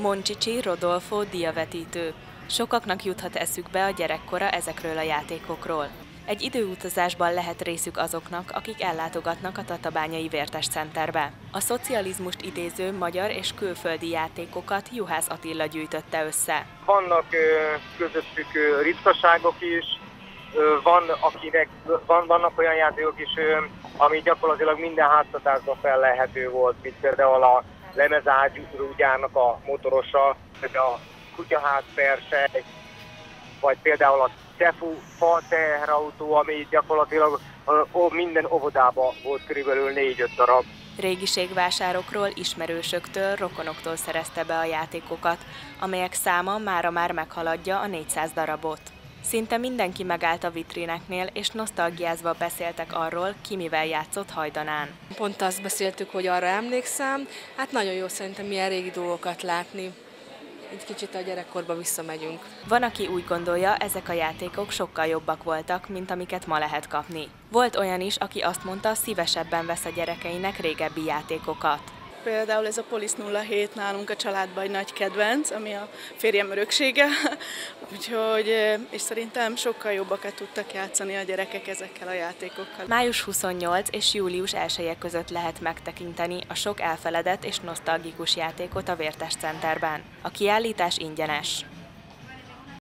Moncsicsi Rodolfo diavetítő. Sokaknak juthat eszükbe a gyerekkora ezekről a játékokról. Egy időutazásban lehet részük azoknak, akik ellátogatnak a Tatabányai Vértes Centerbe. A szocializmust idéző magyar és külföldi játékokat Juhász Attila gyűjtötte össze. Vannak közöttük ritkaságok is, van, akinek, van, vannak olyan játékok is, ami gyakorlatilag minden háztatásban fellehető volt, mint például a lemezágyúgyának a motorosa, a kutyaház persej, vagy például a Tefu fa teherautó, ami gyakorlatilag ó, minden óvodában volt körülbelül négy-öt darab. Régiségvásárokról, ismerősöktől, rokonoktól szerezte be a játékokat, amelyek száma mára már meghaladja a 400 darabot. Szinte mindenki megállt a vitrineknél, és nosztalgiázva beszéltek arról, ki mivel játszott hajdanán. Pont azt beszéltük, hogy arra emlékszem, hát nagyon jó szerintem milyen régi dolgokat látni egy kicsit a gyerekkorba visszamegyünk. Van, aki úgy gondolja, ezek a játékok sokkal jobbak voltak, mint amiket ma lehet kapni. Volt olyan is, aki azt mondta, szívesebben vesz a gyerekeinek régebbi játékokat. Például ez a Polisz 07 nálunk a családban egy nagy kedvenc, ami a férjem öröksége, úgyhogy, és szerintem sokkal jobbakat tudtak játszani a gyerekek ezekkel a játékokkal. Május 28 és július 1 között lehet megtekinteni a sok elfeledett és nosztalgikus játékot a Vértes Centerben. A kiállítás ingyenes.